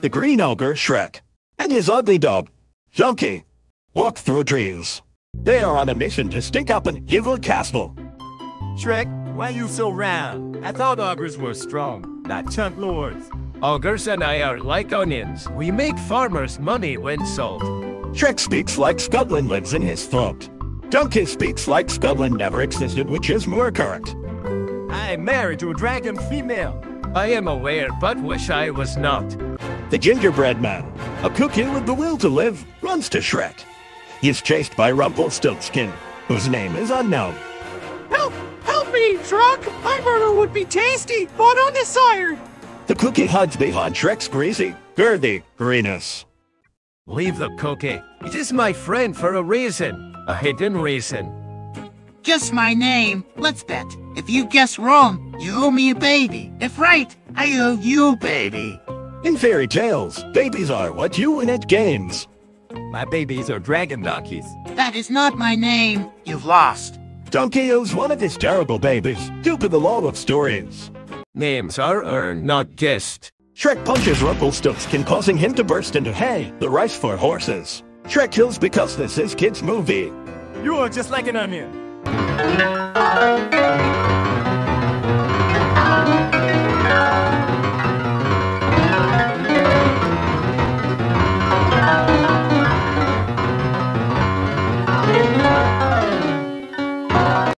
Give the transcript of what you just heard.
the green ogre Shrek, and his ugly dog, Donkey, walk through trees. They are on a mission to stink up an evil castle. Shrek, why you so round? I thought ogres were strong, not chunk lords. Ogres and I are like onions. We make farmers money when sold. Shrek speaks like Scotland lives in his throat. Donkey speaks like Scotland never existed, which is more correct. I'm married to a dragon female. I am aware, but wish I was not. The gingerbread man, a cookie with the will to live, runs to Shrek. He is chased by Rumpelstiltskin, whose name is unknown. Help! Help me, Shrek! My burger would be tasty, but undesired! The cookie hides behind Shrek's greasy, girthy greenness. Leave the cookie. It is my friend for a reason. A hidden reason. Just my name. Let's bet. If you guess wrong, you owe me a baby. If right, I owe you a baby. In fairy tales, babies are what you win at games. My babies are dragon donkeys. That is not my name. You've lost. Donkey owes one of his terrible babies, due to the law of stories. Names are earned, not guessed. Shrek punches Rumpelstiltskin, causing him to burst into hay, the rice for horses. Shrek kills because this is kids' movie. You are just like an onion.